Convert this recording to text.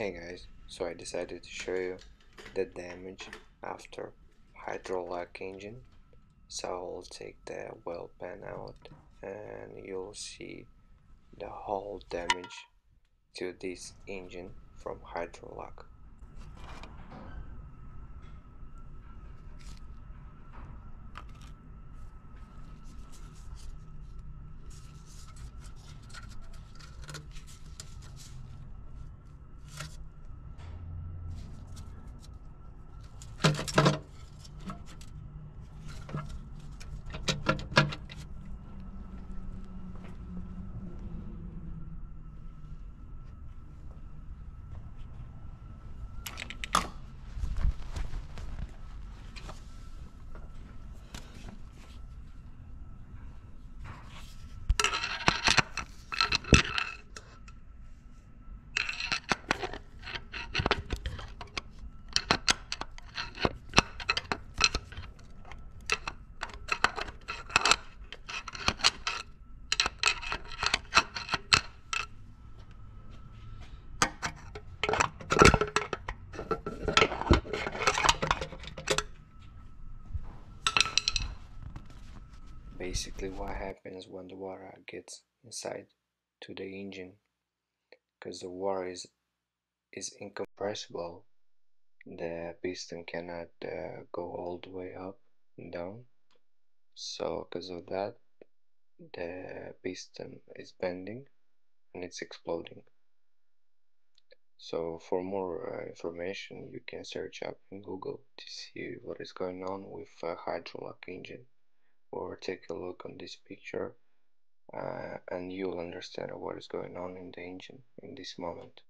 Hey guys, so I decided to show you the damage after hydrolock engine. So I'll take the weld pan out and you'll see the whole damage to this engine from hydrolock. Basically what happens when the water gets inside to the engine because the water is is incompressible the piston cannot uh, go all the way up and down. So because of that the piston is bending and it's exploding. So for more uh, information you can search up in google to see what is going on with a hydrolock engine or take a look on this picture uh, and you'll understand what is going on in the engine in this moment